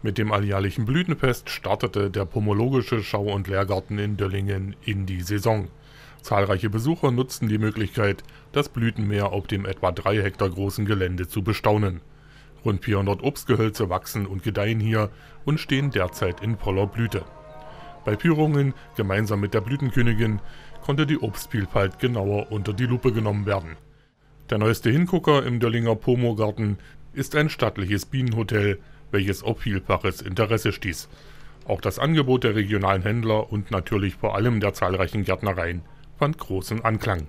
Mit dem alljährlichen Blütenfest startete der Pomologische Schau- und Lehrgarten in Döllingen in die Saison. Zahlreiche Besucher nutzten die Möglichkeit, das Blütenmeer auf dem etwa drei Hektar großen Gelände zu bestaunen. Rund 400 Obstgehölze wachsen und gedeihen hier und stehen derzeit in voller Blüte. Bei Pyrungen, gemeinsam mit der Blütenkönigin, konnte die Obstvielfalt genauer unter die Lupe genommen werden. Der neueste Hingucker im Döllinger Pomogarten ist ein stattliches Bienenhotel, welches auf vielfaches Interesse stieß. Auch das Angebot der regionalen Händler und natürlich vor allem der zahlreichen Gärtnereien fand großen Anklang